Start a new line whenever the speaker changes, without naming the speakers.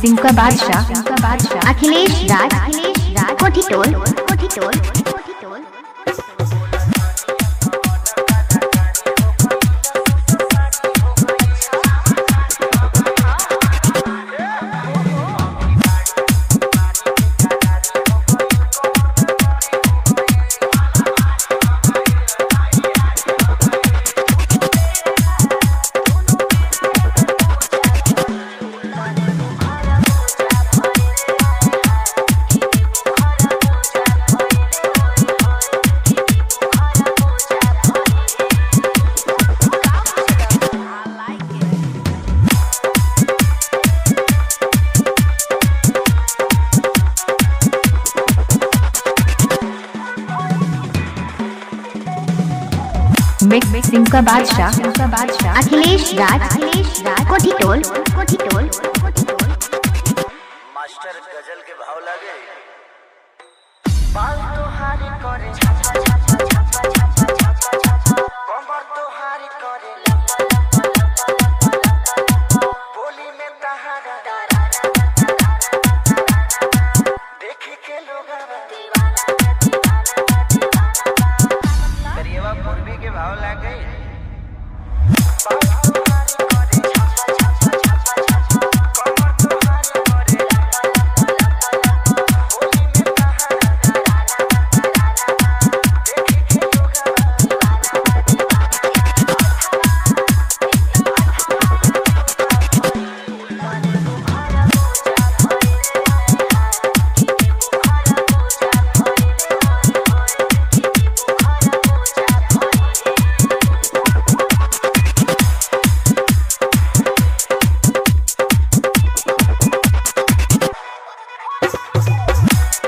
सिंह का बादशाह
अखिलेश राज अखिलेश राज कोठीटोल कोठीटोल
मिक्स सिंह का बादशाह,
अखिलेश राज राज कोठीटोल कोठीटोल। कोठीटोल
मास्टर गज़ल के भाव लगे? बाल तोहारी करे